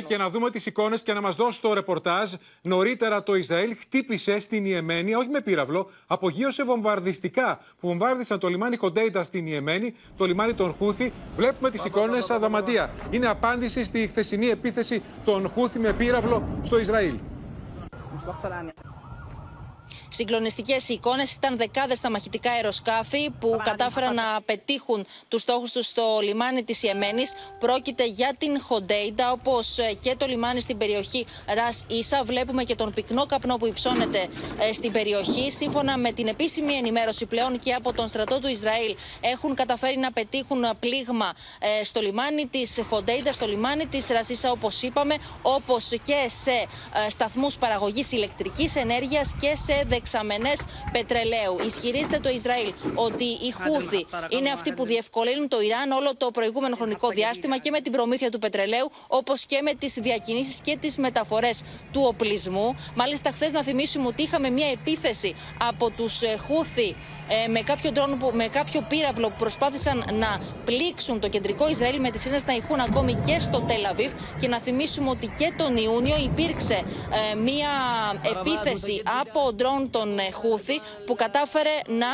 Και να δούμε τις εικόνες και να μας δώσει το ρεπορτάζ. Νωρίτερα το Ισραήλ χτύπησε στην Ιεμένη, όχι με πύραυλο, απογείωσε βομβαρδιστικά που βομβάρδισαν το λιμάνι Χοντέιντα στην Ιεμένη, το λιμάνι των Χούθη. Βλέπουμε τις εικόνες Αδαμαντία. Είναι απάντηση στη χθεσινή επίθεση των Χούθη με πύραυλο στο Ισραήλ. Συγκλονιστικές εικόνες ήταν δεκάδες τα μαχητικά αεροσκάφη που κατάφεραν να πετύχουν τους στόχους τους στο λιμάνι της Ιεμένης. Πρόκειται για την Χοντέιντα, όπως και το λιμάνι στην περιοχή Ρας Ίσα. Βλέπουμε και τον πυκνό καπνό που υψώνεται ε, στην περιοχή. Σύμφωνα με την επίσημη ενημέρωση πλέον και από τον στρατό του Ισραήλ, έχουν καταφέρει να πετύχουν πλήγμα ε, στο λιμάνι της Χοντέιντα, στο λιμάνι της Ρας Ίσα, όπως είπαμε, όπως και σε ε, σταθμούς παραγωγής ηλεκτρικής ενέργειας και σε δεξαμενέ πετρελαίου. Ισχυρίζεται το Ισραήλ ότι οι Χούθη είναι αυτοί που διευκολύνουν το Ιράν όλο το προηγούμενο χρονικό διάστημα και με την προμήθεια του πετρελαίου, όπως και με τις διακινήσεις και τις μεταφορές του οπλισμού. Μάλιστα, χθες να θυμίσουμε ότι είχαμε μια επίθεση από τους ε, Χούθη ε, με κάποιο, τρόνο, με κάποιο πύραυλο που προσπάθησαν να πλήξουν το κεντρικό Ισραήλ με τις σειρήνες να ηχούν ακόμη και στο Τελ Αβίβ. Και να θυμίσουμε ότι και τον Ιούνιο υπήρξε ε, μια επίθεση από ντρόν τον ε, Χούθη που κατάφερε να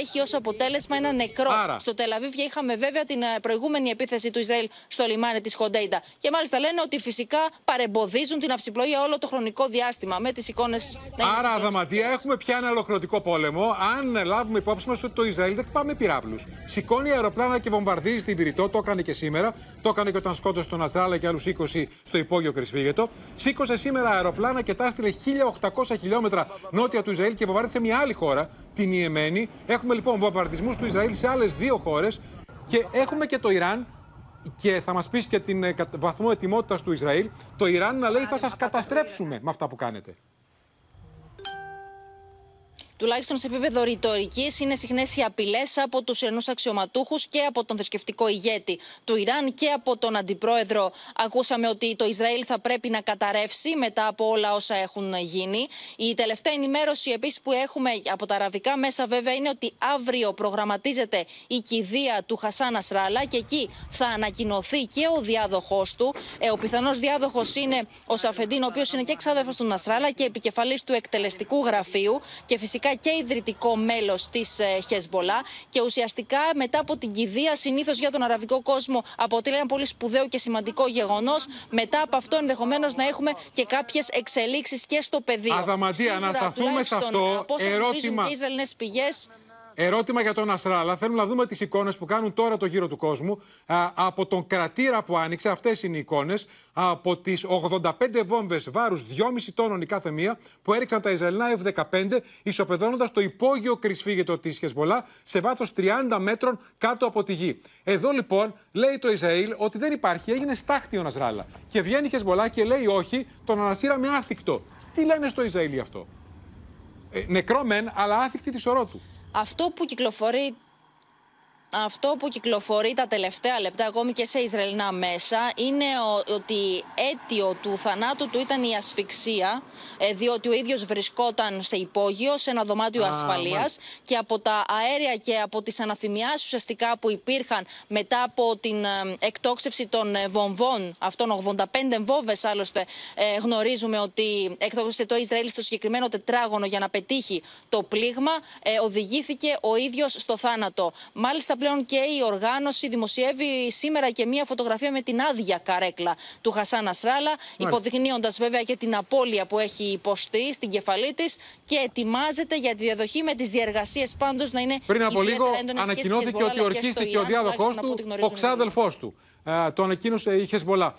έχει ως αποτέλεσμα ένα νεκρό Άρα. στο Τελ Αβίβ. Και είχαμε βέβαια την προηγούμενη επίθεση του Ισραήλ στο λιμάνι της Χοντέιντα. Και μάλιστα λένε ότι φυσικά παρεμποδίζουν την αυσιπλοεία όλο το χρονικό διάστημα με τις εικόνες να είναι Άρα, Αδαμαντία, έχουμε πια ένα ολοκληρωτικό πόλεμο. Αν λάβουμε υπόψη μας ότι το Ισραήλ δεν χτυπάμε πυράβλους. Σηκώνει αεροπλάνα και βομβαρδίζει στην Πυρητό. Το έκανε και σήμερα. Το έκανε και όταν σκότωσε τον Αστράλα και άλλους 20 στο υπόγειο Κρυσφύγετο. Σήκωσε σήμερα αεροπλάνα και τα έστειλε 1800 χιλιόμετρα νότια του Ισραήλ και βομβάρδισε μια άλλη χώρα, την Ιεμένη. Έχουμε λοιπόν βομβαρδισμούς του Ισραήλ σε άλλες δύο χώρες. Και έχουμε και το Ιράν και θα μας πεις και την ε, κα- βαθμό ετοιμότητας του Ισραήλ. Το Ιράν να λέει θα σας καταστρέψουμε με αυτά που κάνετε. Τουλάχιστον σε επίπεδο ρητορικής, είναι συχνές οι απειλές από τους Ιρανούς αξιωματούχους και από τον θρησκευτικό ηγέτη του Ιράν και από τον αντιπρόεδρο. Ακούσαμε ότι το Ισραήλ θα πρέπει να καταρρεύσει μετά από όλα όσα έχουν γίνει. Η τελευταία ενημέρωση επίσης που έχουμε από τα αραβικά μέσα, βέβαια, είναι ότι αύριο προγραμματίζεται η κηδεία του Χασάν Ασράλα και εκεί θα ανακοινωθεί και ο διάδοχός του. Ε, ο πιθανός διάδοχος είναι ο Σαφεντίν, ο οποίος είναι και εξάδελφο του Νασράλα και επικεφαλής του εκτελεστικού γραφείου και φυσικά και ιδρυτικό μέλος της Χεσμολά. Και ουσιαστικά μετά από την κηδεία, συνήθως για τον αραβικό κόσμο αποτελεί ένα πολύ σπουδαίο και σημαντικό γεγονός. Μετά από αυτό, ενδεχομένως να έχουμε και κάποιες εξελίξεις και στο πεδίο. Αδαμαντία, να σταθούμε σε αυτό. Από όσα Ερώτημα. γνωρίζουν και οι Ισραηλινές πηγές, Ερώτημα για τον Ασράλα. Θέλουμε να δούμε τις εικόνες που κάνουν τώρα το γύρο του κόσμου. Α, από τον κρατήρα που άνοιξε, αυτές είναι οι εικόνες. Από τις 85 βόμβες βάρους 2,5 τόνων η κάθε μία που έριξαν τα Ισραηλινά F-15, ισοπεδώνοντας το υπόγειο κρυσφύγετο της Χεσμολά σε βάθος 30 μέτρων κάτω από τη γη. Εδώ λοιπόν λέει το Ισραήλ ότι δεν υπάρχει, έγινε στάχτη ο Νασράλα. Και βγαίνει η Χεσμολά και λέει όχι, τον ανασύραμε άθικτο. Τι λένε στο Ισραήλ γι' αυτό; Ε, νεκρό μεν, αλλά άθικτη τη σωρό του. Αυτό που κυκλοφορεί αυτό που κυκλοφορεί τα τελευταία λεπτά, ακόμη και σε Ισραηλινά μέσα, είναι ο- ότι αίτιο του θανάτου του ήταν η ασφυξία, ε, διότι ο ίδιος βρισκόταν σε υπόγειο, σε ένα δωμάτιο Α, ασφαλείας μάλιστα. και από τα αέρια και από τις αναφημιάσεις ουσιαστικά που υπήρχαν μετά από την ε, εκτόξευση των ε, βομβών, αυτών 85 βόμβες άλλωστε ε, γνωρίζουμε ότι εκτόξευσε το Ισραήλ στο συγκεκριμένο τετράγωνο για να πετύχει το πλήγμα, ε, οδηγήθηκε ο ίδιος στο θάνατο. Μάλιστα πλέον και η οργάνωση δημοσιεύει σήμερα και μία φωτογραφία με την άδεια καρέκλα του Χασάν Ασράλα, υποδεικνύοντας βέβαια και την απώλεια που έχει υποστεί στην κεφαλή της και ετοιμάζεται για τη διαδοχή με τις διεργασίες πάντως να είναι Πριν από ιδιαίτερα λίγο έντονες και στη ανακοινώθηκε Χεσμολά, ότι αλλά και στο ορκίστηκε ο Ιράν, διάδοχός τουλάχιστον από ό,τι του, ο γνωρίζουμε ξάδελφό του. Ε, το ανακοίνωσε η Χεσμολά.